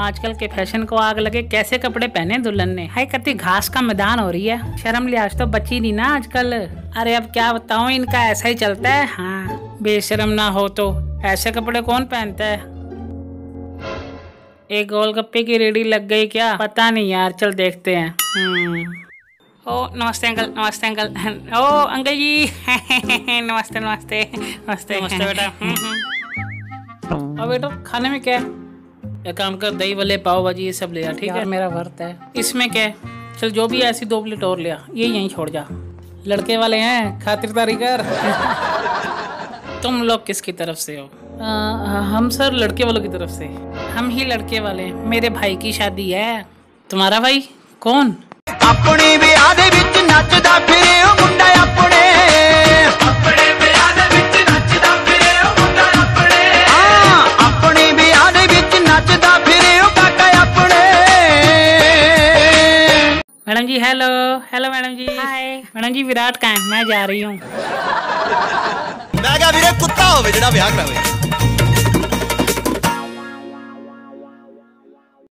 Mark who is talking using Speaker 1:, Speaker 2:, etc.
Speaker 1: आजकल के फ़ैशन को आग लगे कैसे कपड़े पहने दुल्हन ने? हाय कति घास का मैदान हो रही है। शर्म लिहाज तो बची नहीं ना आजकल। अरे अब क्या बताऊँ इनका ऐसा ही चलता है। हाँ बेशरम ना हो तो। ऐसे कपड़े कौन पहनता है? एक गोलगप्पे की रेडी लग गई क्या? पता नहीं यार चल देखते हैं। हम्म। ओ नमस्ते अंकल नमस्ते अंकल। ओ अंकल जी। नमस्ते नमस्ते। नमस्ते। नमस्ते बेटा। और बेटा खाने में क्या है? एक काम कर दही वाले पाव भाजी ये सब ले जा ठीक है? मेरा वर्त है। इसमें क्या चल जो भी ऐसी दो प्लेट और लिया ये यहीं छोड़ जा। लड़के वाले हैं खातिरदारी कर। तुम लोग किसकी तरफ़ से हो? आ, हम सर लड़के वालों की तरफ़ से। हम ही लड़के वाले हैं। मेरे भाई की शादी है। तुम्हारा भाई? कौन?
Speaker 2: अपनी भी आधे
Speaker 1: madam ji hello hello madam ji hi madam ji Virat कहाँ है मैं जा रही हूँ
Speaker 2: ਮੈਂ ਕਿਹਾ ਵੀਰੇ ਕੁੱਤਾ ਹੋਵੇ ਜਿਹੜਾ ਵਿਆਹ ਕਰਾਵੇ